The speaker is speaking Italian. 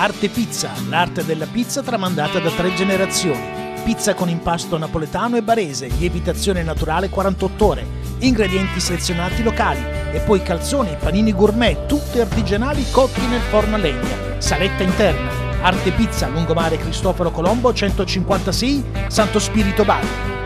Arte Pizza, l'arte della pizza tramandata da tre generazioni. Pizza con impasto napoletano e barese, lievitazione naturale 48 ore, ingredienti selezionati locali e poi calzoni panini gourmet, tutti artigianali cotti nel forno a legna. Saletta interna. Arte Pizza, lungomare Cristoforo Colombo 156, Santo Spirito Bar.